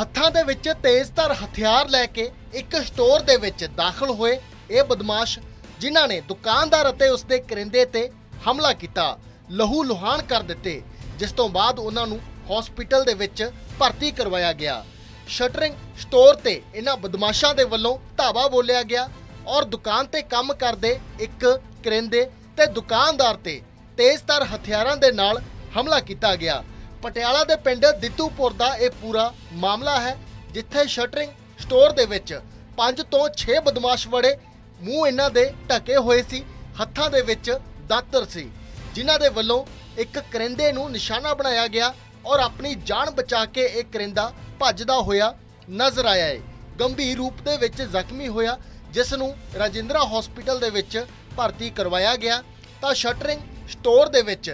ਹੱਥਾਂ ਦੇ ਵਿੱਚ ਤੇਜ਼ਧਾਰ ਹਥਿਆਰ ਲੈ ਕੇ ਇੱਕ ਸਟੋਰ ਦੇ ਵਿੱਚ ਦਾਖਲ ਹੋਏ ਇਹ ਬਦਮਾਸ਼, ਜਿਨ੍ਹਾਂ ਨੇ ਦੁਕਾਨਦਾਰ ਅਤੇ ਉਸ ਦੇ ਕਰਿੰਦੇ ਤੇ ਹਮਲਾ ਕੀਤਾ, ਲਹੂ ਲੁਹਾਨ ਕਰ ਦਿੱਤੇ, ਜਿਸ ਤੋਂ ਬਾਅਦ ਉਹਨਾਂ ਨੂੰ ਹਸਪੀਟਲ ਦੇ ਵਿੱਚ ਭਰਤੀ ਕਰਵਾਇਆ ਗਿਆ। ਸ਼ਟਰਿੰਗ ਸਟੋਰ ਤੇ ਇਹਨਾਂ ਬਦਮਾਸ਼ਾਂ ਦੇ ਵੱਲੋਂ ਧਾਵਾ ਬੋਲਿਆ ਗਿਆ ਔਰ ਦੁਕਾਨ ਤੇ ਕੰਮ ਕਰਦੇ ਇੱਕ ਕਰਿੰਦੇ ਤੇ ਦੁਕਾਨਦਾਰ ਤੇ ਤੇਜ਼ਧਾਰ ਹਥਿਆਰਾਂ ਦੇ ਨਾਲ ਹਮਲਾ ਕੀਤਾ ਗਿਆ। ਪਟਿਆਲਾ ਦੇ ਪਿੰਡ ਦਿੱਤੂਪੁਰ ਦਾ ਇਹ ਪੂਰਾ ਮਾਮਲਾ ਹੈ, ਜਿੱਥੇ ਸ਼ਟਰਿੰਗ ਸਟੋਰ ਦੇ ਵਿੱਚ 5 ਤੋਂ 6 ਬਦਮਾਸ਼ ਵੜੇ, ਮੂੰਹ ਇਹਨਾਂ ਦੇ ਢਕੇ ਹੋਏ ਸੀ, ਹੱਥਾਂ ਦੇ ਵਿੱਚ ਦਾਤਰ ਸੀ। ਜਿਨ੍ਹਾਂ ਦੇ ਵੱਲੋਂ ਇੱਕ ਕਰਿੰਦੇ ਨੂੰ ਨਿਸ਼ਾਨਾ ਬਣਾਇਆ ਗਿਆ ਔਰ ਆਪਣੀ ਜਾਨ ਬਚਾ ਕੇ ਇਹ ਕਰਿੰਦਾ ਭੱਜਦਾ ਹੋਇਆ ਨਜ਼ਰ ਆਇਆ ਹੈ। ਗੰਭੀਰ ਰੂਪ ਦੇ ਵਿੱਚ ਜ਼ਖਮੀ ਹੋਇਆ, ਜਿਸ ਨੂੰ ਰਾਜਿੰਦਰਾ ਹਸਪੀਟਲ ਦੇ ਵਿੱਚ ਭਰਤੀ ਕਰਵਾਇਆ ਗਿਆ, ਤਾਂ ਸ਼ਟਰਿੰਗ ਸਟੋਰ ਦੇ ਵਿੱਚ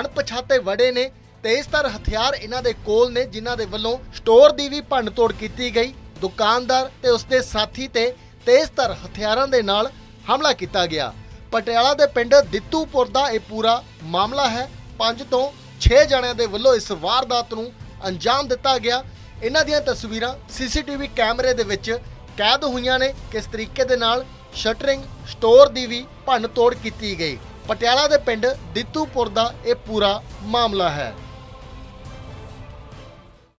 ਅਣਪਛਾਤੇ ਵੜੇ ਨੇ, ਤੇਜ਼ਧਾਰ ਹਥਿਆਰ ਇਹਨਾਂ ਦੇ ਕੋਲ ਨੇ, ਜਿਨ੍ਹਾਂ ਦੇ ਵੱਲੋਂ ਸਟੋਰ ਦੀ ਵੀ ਭੰਨਤੋੜ ਕੀਤੀ ਗਈ। ਦੁਕਾਨਦਾਰ ਤੇ ਉਸਦੇ ਸਾਥੀ ਤੇ ਤੇਜ਼ਧਾਰ ਹਥਿਆਰਾਂ ਦੇ ਨਾਲ ਹਮਲਾ ਕੀਤਾ ਗਿਆ। ਪਟਿਆਲਾ ਦੇ ਪਿੰਡ ਦਿੱਤੂਪੁਰ ਦਾ ਇਹ ਪੂਰਾ ਮਾਮਲਾ ਹੈ। 5 ਤੋਂ 6 ਜਣਿਆਂ ਦੇ ਵੱਲੋਂ ਇਸ ਵਾਰਦਾਤ ਨੂੰ ਅੰਜਾਮ ਦਿੱਤਾ ਗਿਆ। ਇਹਨਾਂ ਦੀਆਂ ਤਸਵੀਰਾਂ ਸੀਸੀਟੀਵੀ ਕੈਮਰੇ ਦੇ ਵਿੱਚ ਕੈਦ ਹੋਈਆਂ ਨੇ। ਕਿਸ ਤਰੀਕੇ ਦੇ ਨਾਲ ਸ਼ਟਰਿੰਗ ਸਟੋਰ ਦੀ ਵੀ ਭੰਨ ਤੋੜ ਕੀਤੀ ਗਈ। ਪਟਿਆਲਾ ਦੇ ਪਿੰਡ ਦਿੱਤੂਪੁਰ ਦਾ ਇਹ ਪੂਰਾ ਮਾਮਲਾ ਹੈ।